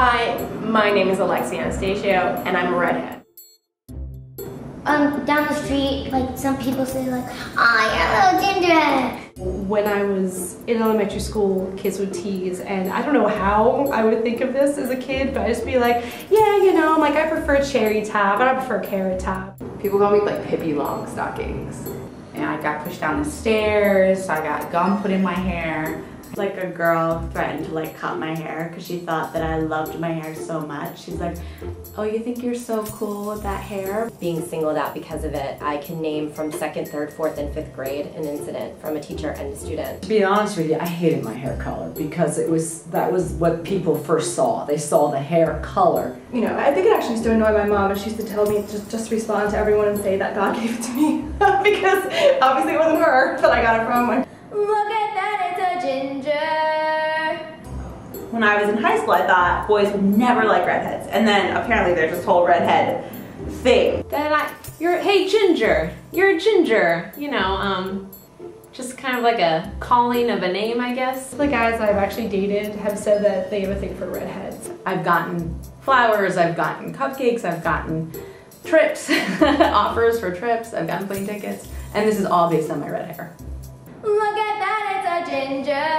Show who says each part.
Speaker 1: Hi, my name is Alexia Anastasio, and I'm a redhead.
Speaker 2: Um, down the street, like some people say like, "Ah, you're a little ginger."
Speaker 3: When I was in elementary school, kids would tease, and I don't know how I would think of this as a kid, but I'd just be like, yeah, you know, like I prefer cherry top, and I prefer carrot top.
Speaker 4: People call me like Pippi Longstockings. And I got pushed down the stairs, I got gum put in my hair.
Speaker 5: Like a girl threatened to like cut my hair because she thought that I loved my hair so much. She's like, oh, you think you're so cool with that hair?
Speaker 6: Being singled out because of it, I can name from second, third, fourth, and fifth grade an incident from a teacher and a student.
Speaker 7: To be honest with you, I hated my hair color because it was that was what people first saw. They saw the hair color.
Speaker 8: You know, I think it actually used to annoy my mom, and she used to tell me just just respond to everyone and say that God gave it to me because obviously it wasn't her that I got it from.
Speaker 2: Look
Speaker 5: When I was in high school, I thought boys would never like redheads. And then apparently there's this whole redhead thing.
Speaker 3: Then I, you're, hey Ginger, you're a ginger, you know, um, just kind of like a calling of a name, I guess. The guys I've actually dated have said that they have a thing for redheads.
Speaker 4: I've gotten flowers, I've gotten cupcakes, I've gotten trips, offers for trips, I've gotten plane tickets, and this is all based on my red hair.
Speaker 2: Look at that, it's a ginger.